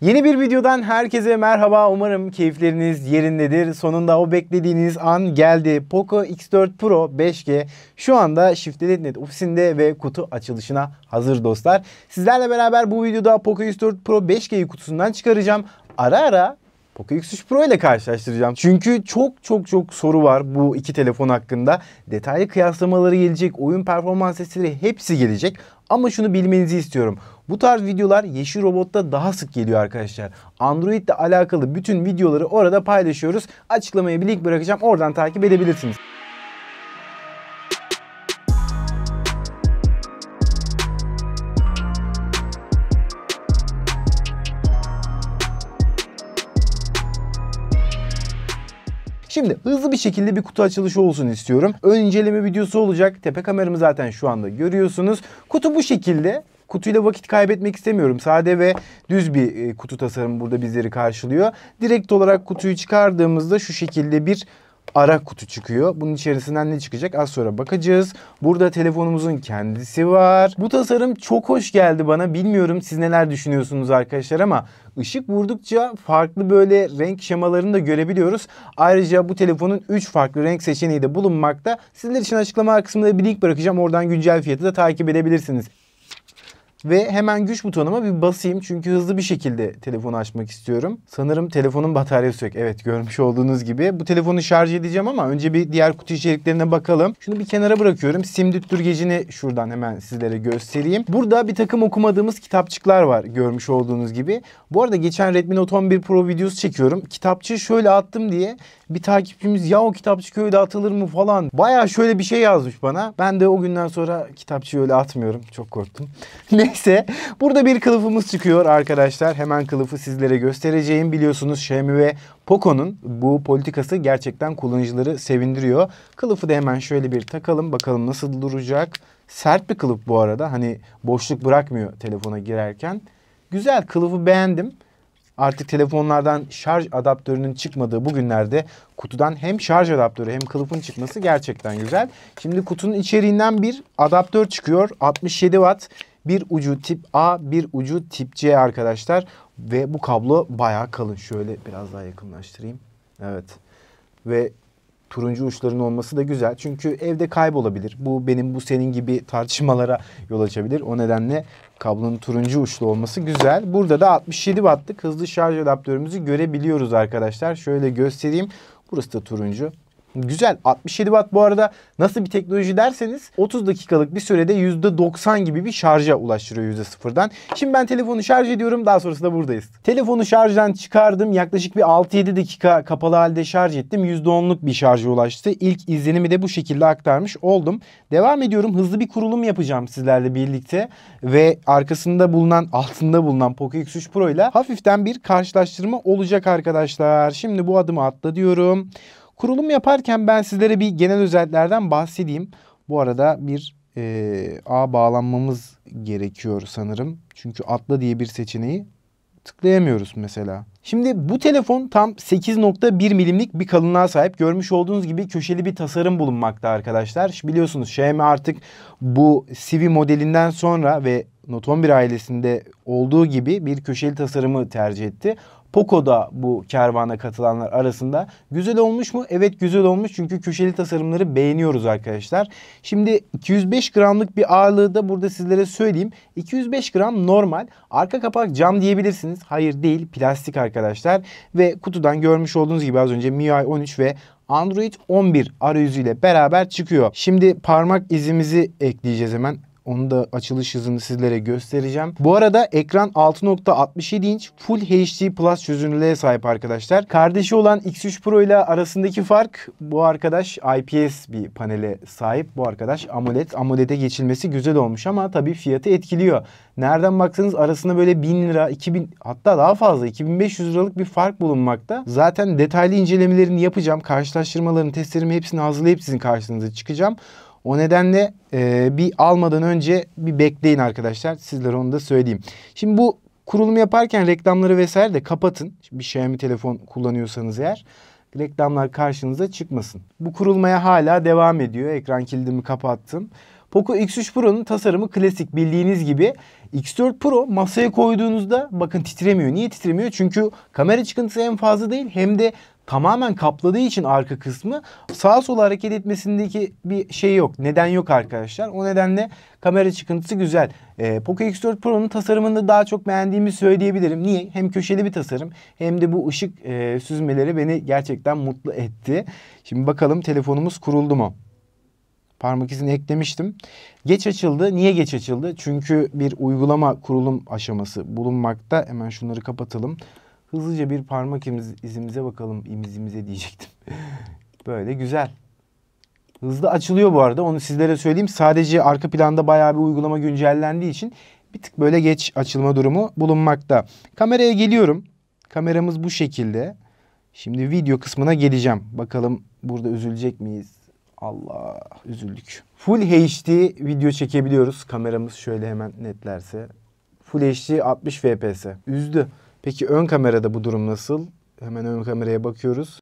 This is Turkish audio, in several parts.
Yeni bir videodan herkese merhaba. Umarım keyifleriniz yerindedir. Sonunda o beklediğiniz an geldi. Poco X4 Pro 5G şu anda Shift.net ofisinde ve kutu açılışına hazır dostlar. Sizlerle beraber bu videoda Poco X4 Pro 5G'yi kutusundan çıkaracağım. Ara ara Poco X3 Pro ile karşılaştıracağım. Çünkü çok çok çok soru var bu iki telefon hakkında. Detaylı kıyaslamaları gelecek, oyun performans testleri hepsi gelecek. Ama şunu bilmenizi istiyorum. Bu tarz videolar Yeşil Robot'ta daha sık geliyor arkadaşlar. Android ile alakalı bütün videoları orada paylaşıyoruz. Açıklamaya bir link bırakacağım. Oradan takip edebilirsiniz. Şimdi hızlı bir şekilde bir kutu açılışı olsun istiyorum. Ön inceleme videosu olacak. Tepe kameramı zaten şu anda görüyorsunuz. Kutu bu şekilde. Kutuyla vakit kaybetmek istemiyorum. Sade ve düz bir e, kutu tasarımı burada bizleri karşılıyor. Direkt olarak kutuyu çıkardığımızda şu şekilde bir ara kutu çıkıyor. Bunun içerisinden ne çıkacak az sonra bakacağız. Burada telefonumuzun kendisi var. Bu tasarım çok hoş geldi bana. Bilmiyorum siz neler düşünüyorsunuz arkadaşlar ama ışık vurdukça farklı böyle renk şemalarını da görebiliyoruz. Ayrıca bu telefonun 3 farklı renk seçeneği de bulunmakta. Sizler için açıklama kısmında bir link bırakacağım. Oradan güncel fiyatı da takip edebilirsiniz. Ve hemen güç butonuma bir basayım çünkü hızlı bir şekilde telefonu açmak istiyorum. Sanırım telefonun bataryası yok. Evet görmüş olduğunuz gibi. Bu telefonu şarj edeceğim ama önce bir diğer kutu içeriklerine bakalım. Şunu bir kenara bırakıyorum. Sim düttürgecini şuradan hemen sizlere göstereyim. Burada bir takım okumadığımız kitapçıklar var görmüş olduğunuz gibi. Bu arada geçen Redmi Note 11 Pro videosu çekiyorum. Kitapçığı şöyle attım diye bir takipçimiz ya o kitapçı köyde atılır mı falan. Baya şöyle bir şey yazmış bana. Ben de o günden sonra kitapçıyı öyle atmıyorum. Çok korktum. Neyse burada bir kılıfımız çıkıyor arkadaşlar. Hemen kılıfı sizlere göstereceğim. Biliyorsunuz Xiaomi ve Poco'nun bu politikası gerçekten kullanıcıları sevindiriyor. Kılıfı da hemen şöyle bir takalım. Bakalım nasıl duracak. Sert bir kılıf bu arada. Hani boşluk bırakmıyor telefona girerken. Güzel kılıfı beğendim. Artık telefonlardan şarj adaptörünün çıkmadığı bu günlerde kutudan hem şarj adaptörü hem kılıfın çıkması gerçekten güzel. Şimdi kutunun içeriğinden bir adaptör çıkıyor. 67 watt. Bir ucu tip A, bir ucu tip C arkadaşlar. Ve bu kablo bayağı kalın. Şöyle biraz daha yakınlaştırayım. Evet. Ve turuncu uçların olması da güzel. Çünkü evde kaybolabilir. Bu benim bu senin gibi tartışmalara yol açabilir. O nedenle kablonun turuncu uçlu olması güzel. Burada da 67 wattlık hızlı şarj adaptörümüzü görebiliyoruz arkadaşlar. Şöyle göstereyim. Burası da turuncu. Güzel 67 watt bu arada nasıl bir teknoloji derseniz 30 dakikalık bir sürede %90 gibi bir şarja ulaştırıyor %0'dan. Şimdi ben telefonu şarj ediyorum daha sonrasında buradayız. Telefonu şarjdan çıkardım yaklaşık bir 6-7 dakika kapalı halde şarj ettim. %10'luk bir şarja ulaştı. İlk izlenimi de bu şekilde aktarmış oldum. Devam ediyorum hızlı bir kurulum yapacağım sizlerle birlikte ve arkasında bulunan altında bulunan Poco X3 Pro ile hafiften bir karşılaştırma olacak arkadaşlar. Şimdi bu adımı atla diyorum. Kurulum yaparken ben sizlere bir genel özelliklerden bahsedeyim. Bu arada bir e, ağ bağlanmamız gerekiyor sanırım. Çünkü atla diye bir seçeneği tıklayamıyoruz mesela. Şimdi bu telefon tam 8.1 milimlik bir kalınlığa sahip. Görmüş olduğunuz gibi köşeli bir tasarım bulunmakta arkadaşlar. Biliyorsunuz Xiaomi artık bu Civi modelinden sonra ve Note 11 ailesinde olduğu gibi bir köşeli tasarımı tercih etti. Poco da bu kervana katılanlar arasında. Güzel olmuş mu? Evet güzel olmuş çünkü köşeli tasarımları beğeniyoruz arkadaşlar. Şimdi 205 gramlık bir ağırlığı da burada sizlere söyleyeyim. 205 gram normal. Arka kapak cam diyebilirsiniz. Hayır değil plastik arkadaşlar. Ve kutudan görmüş olduğunuz gibi az önce MIUI 13 ve Android 11 arayüzüyle beraber çıkıyor. Şimdi parmak izimizi ekleyeceğiz hemen. Onu da açılış hızını sizlere göstereceğim. Bu arada ekran 6.67 inç Full HD Plus çözünürlüğe sahip arkadaşlar. Kardeşi olan X3 Pro ile arasındaki fark bu arkadaş IPS bir panele sahip. Bu arkadaş AMOLED. AMOLED'e geçilmesi güzel olmuş ama tabii fiyatı etkiliyor. Nereden baksanız arasında böyle 1000 lira, 2000 hatta daha fazla 2500 liralık bir fark bulunmakta. Zaten detaylı incelemelerini yapacağım. Karşılaştırmalarını, testlerimi hepsini hazırlayıp sizin karşınıza çıkacağım. O nedenle e, bir almadan önce bir bekleyin arkadaşlar. Sizlere onu da söyleyeyim. Şimdi bu kurulum yaparken reklamları vesaire de kapatın. Şimdi bir Xiaomi telefon kullanıyorsanız eğer reklamlar karşınıza çıkmasın. Bu kurulmaya hala devam ediyor. Ekran kilidimi kapattım. Poco X3 Pro'nun tasarımı klasik bildiğiniz gibi. X4 Pro masaya koyduğunuzda bakın titremiyor. Niye titremiyor? Çünkü kamera çıkıntısı hem fazla değil hem de tamamen kapladığı için arka kısmı sağa sola hareket etmesindeki bir şey yok. Neden yok arkadaşlar. O nedenle kamera çıkıntısı güzel. Ee, Poco X4 Pro'nun tasarımını daha çok beğendiğimi söyleyebilirim. Niye? Hem köşeli bir tasarım hem de bu ışık e, süzmeleri beni gerçekten mutlu etti. Şimdi bakalım telefonumuz kuruldu mu? Parmak izini eklemiştim. Geç açıldı. Niye geç açıldı? Çünkü bir uygulama kurulum aşaması bulunmakta. Hemen şunları kapatalım. Hızlıca bir parmak imiz, izimize bakalım. İmizimize diyecektim. Böyle güzel. Hızlı açılıyor bu arada. Onu sizlere söyleyeyim. Sadece arka planda bayağı bir uygulama güncellendiği için bir tık böyle geç açılma durumu bulunmakta. Kameraya geliyorum. Kameramız bu şekilde. Şimdi video kısmına geleceğim. Bakalım burada üzülecek miyiz? Allah üzüldük. Full HD video çekebiliyoruz. Kameramız şöyle hemen netlerse. Full HD 60 FPS. Üzdü. Peki ön kamerada bu durum nasıl? Hemen ön kameraya bakıyoruz.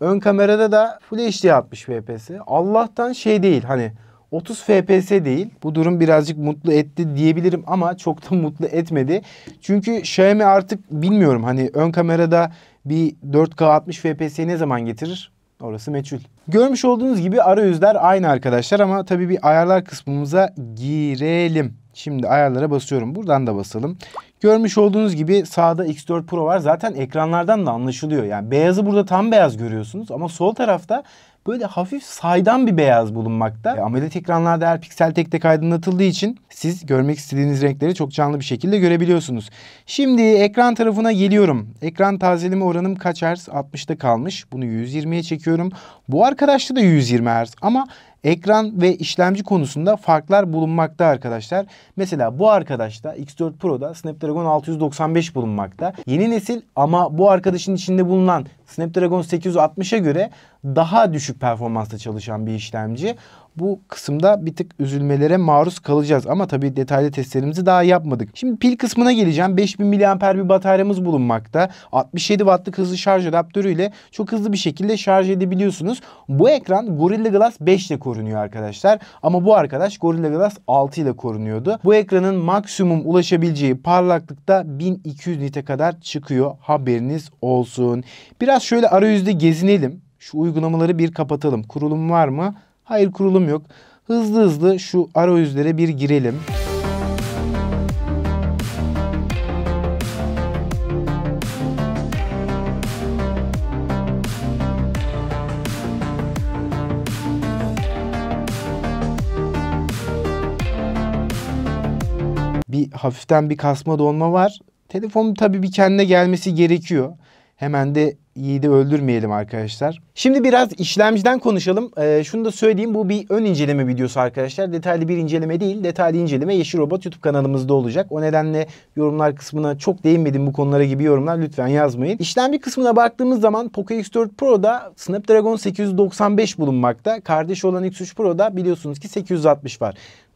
Ön kamerada da Full HD 60 FPS. Allah'tan şey değil hani 30 FPS değil. Bu durum birazcık mutlu etti diyebilirim ama çok da mutlu etmedi. Çünkü Xiaomi artık bilmiyorum hani ön kamerada bir 4K 60 FPS ne zaman getirir? Orası meçhul. Görmüş olduğunuz gibi arayüzler aynı arkadaşlar ama tabii bir ayarlar kısmımıza girelim. Şimdi ayarlara basıyorum. Buradan da basalım. Görmüş olduğunuz gibi sağda X4 Pro var. Zaten ekranlardan da anlaşılıyor. Yani beyazı burada tam beyaz görüyorsunuz ama sol tarafta böyle hafif saydam bir beyaz bulunmakta. E, AMOLED ekranlarda her piksel tek tek aydınlatıldığı için siz görmek istediğiniz renkleri çok canlı bir şekilde görebiliyorsunuz. Şimdi ekran tarafına geliyorum. Ekran tazeleme oranım kaç Hz? 60'ta kalmış. Bunu 120'ye çekiyorum. Bu arkadaşta da 120 Hz ama ekran ve işlemci konusunda farklar bulunmakta arkadaşlar. Mesela bu arkadaşta X4 Pro'da Snapdragon 695 bulunmakta. Yeni nesil ama bu arkadaşın içinde bulunan Snapdragon 860'a göre daha düşük performansla çalışan bir işlemci. Bu kısımda bir tık üzülmelere maruz kalacağız ama tabii detaylı testlerimizi daha yapmadık. Şimdi pil kısmına geleceğim. 5000 mAh bir bataryamız bulunmakta. 67 wattlık hızlı şarj adaptörüyle çok hızlı bir şekilde şarj edebiliyorsunuz. Bu ekran Gorilla Glass 5 ile korunuyor arkadaşlar. Ama bu arkadaş Gorilla Glass 6 ile korunuyordu. Bu ekranın maksimum ulaşabileceği parlaklıkta 1200 nite kadar çıkıyor. Haberiniz olsun. Biraz şöyle arayüzde gezinelim. Şu uygulamaları bir kapatalım. Kurulum var mı? Hayır kurulum yok. Hızlı hızlı şu arayüzlere bir girelim. Bir hafiften bir kasma donma var. Telefonun tabii bir kendine gelmesi gerekiyor. Hemen de yiğidi öldürmeyelim arkadaşlar. Şimdi biraz işlemciden konuşalım. Ee, şunu da söyleyeyim bu bir ön inceleme videosu arkadaşlar. Detaylı bir inceleme değil. Detaylı inceleme Yeşil Robot YouTube kanalımızda olacak. O nedenle yorumlar kısmına çok değinmedim bu konulara gibi yorumlar lütfen yazmayın. İşlemci kısmına baktığımız zaman Poco X4 Pro'da Snapdragon 895 bulunmakta. Kardeş olan X3 Pro'da biliyorsunuz ki 860 var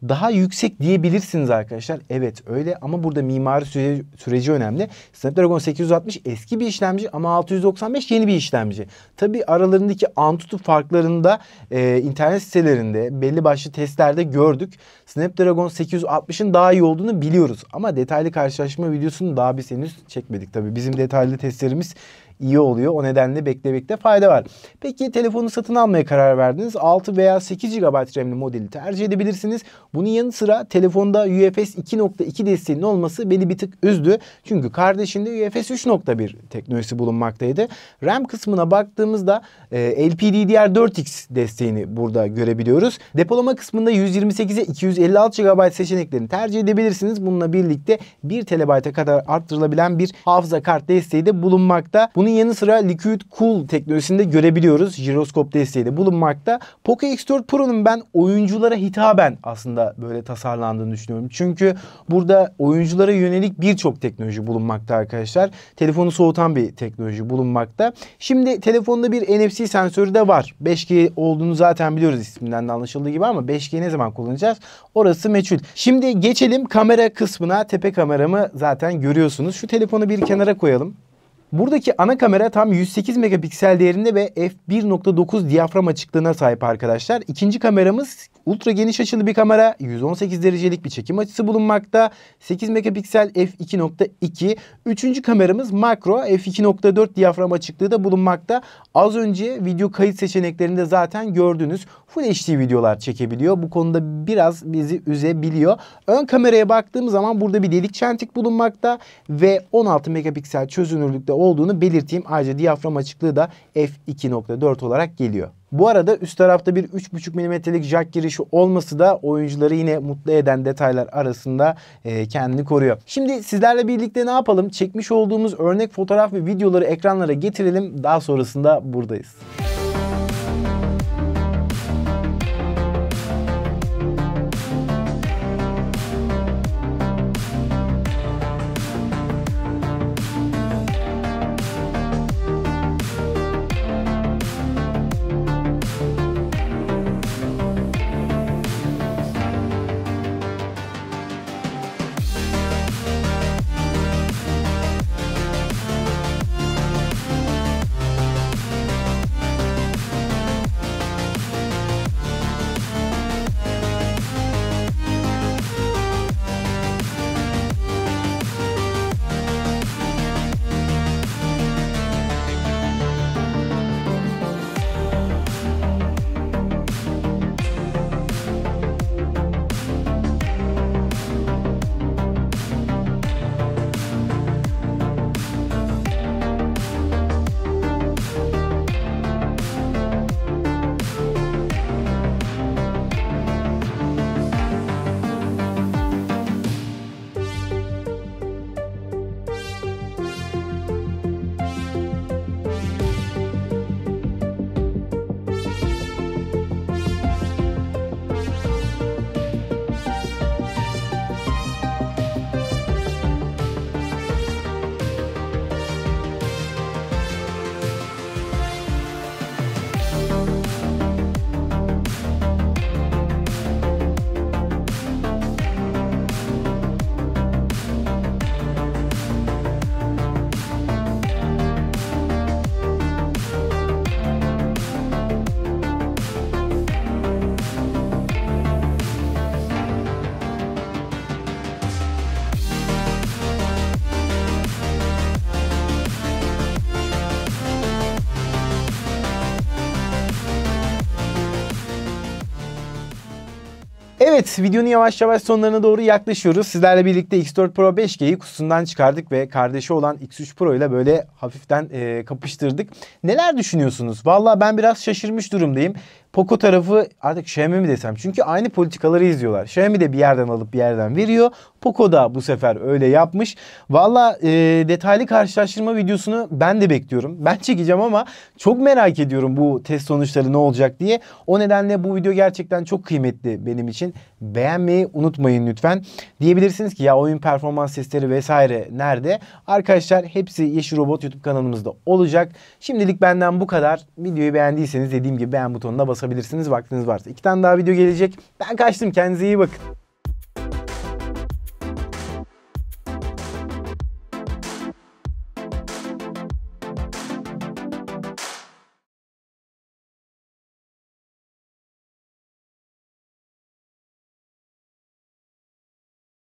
daha yüksek diyebilirsiniz arkadaşlar. Evet öyle ama burada mimari süreci, süreci önemli. Snapdragon 860 eski bir işlemci ama 695 yeni bir işlemci. Tabi aralarındaki Antutu farklarında e, internet sitelerinde belli başlı testlerde gördük. Snapdragon 860'ın daha iyi olduğunu biliyoruz. Ama detaylı karşılaşma videosunu daha biz henüz çekmedik tabi. Bizim detaylı testlerimiz iyi oluyor. O nedenle beklemekte fayda var. Peki telefonu satın almaya karar verdiniz. 6 veya 8 GB RAM'li modeli tercih edebilirsiniz. Bunun yanı sıra telefonda UFS 2.2 desteğinin olması beni bir tık üzdü. Çünkü kardeşinde UFS 3.1 teknolojisi bulunmaktaydı. RAM kısmına baktığımızda e, LPDDR4X desteğini burada görebiliyoruz. Depolama kısmında 128'e 256 GB seçeneklerini tercih edebilirsiniz. Bununla birlikte 1 TB'a kadar arttırılabilen bir hafıza kart desteği de bulunmakta. Bunun yanı sıra Liquid Cool teknolojisinde görebiliyoruz. Jiroskop desteği de bulunmakta. Poco X4 Pro'nun ben oyunculara hitaben aslında böyle tasarlandığını düşünüyorum. Çünkü burada oyunculara yönelik birçok teknoloji bulunmakta arkadaşlar. Telefonu soğutan bir teknoloji bulunmakta. Şimdi telefonda bir NFC sensörü de var. 5G olduğunu zaten biliyoruz isminden de anlaşıldığı gibi ama 5G ne zaman kullanacağız? Orası meçhul. Şimdi geçelim kamera kısmına. Tepe kameramı zaten görüyorsunuz. Şu telefonu bir kenara koyalım. Buradaki ana kamera tam 108 megapiksel değerinde ve f1.9 diyafram açıklığına sahip arkadaşlar. İkinci kameramız ultra geniş açılı bir kamera. 118 derecelik bir çekim açısı bulunmakta. 8 megapiksel f2.2. Üçüncü kameramız makro f2.4 diyafram açıklığı da bulunmakta. Az önce video kayıt seçeneklerinde zaten gördünüz. Full HD videolar çekebiliyor. Bu konuda biraz bizi üzebiliyor. Ön kameraya baktığım zaman burada bir delik çentik bulunmakta ve 16 megapiksel çözünürlükte olduğunu belirteyim. Ayrıca diyafram açıklığı da f2.4 olarak geliyor. Bu arada üst tarafta bir 3.5 mm'lik jack girişi olması da oyuncuları yine mutlu eden detaylar arasında e, kendini koruyor. Şimdi sizlerle birlikte ne yapalım? Çekmiş olduğumuz örnek fotoğraf ve videoları ekranlara getirelim. Daha sonrasında buradayız. Evet videonun yavaş yavaş sonlarına doğru yaklaşıyoruz. Sizlerle birlikte X4 Pro 5G'yi kutusundan çıkardık ve kardeşi olan X3 Pro ile böyle hafiften e, kapıştırdık. Neler düşünüyorsunuz? Valla ben biraz şaşırmış durumdayım. Poco tarafı artık Xiaomi mi desem? Çünkü aynı politikaları izliyorlar. Xiaomi de bir yerden alıp bir yerden veriyor. Poco da bu sefer öyle yapmış. Valla e, detaylı karşılaştırma videosunu ben de bekliyorum. Ben çekeceğim ama çok merak ediyorum bu test sonuçları ne olacak diye. O nedenle bu video gerçekten çok kıymetli benim için. Beğenmeyi unutmayın lütfen. Diyebilirsiniz ki ya oyun performans testleri vesaire nerede? Arkadaşlar hepsi Yeşil Robot YouTube kanalımızda olacak. Şimdilik benden bu kadar. Videoyu beğendiyseniz dediğim gibi beğen butonuna basabilirsiniz vaktiniz varsa. İki tane daha video gelecek. Ben kaçtım. Kendinize iyi bakın.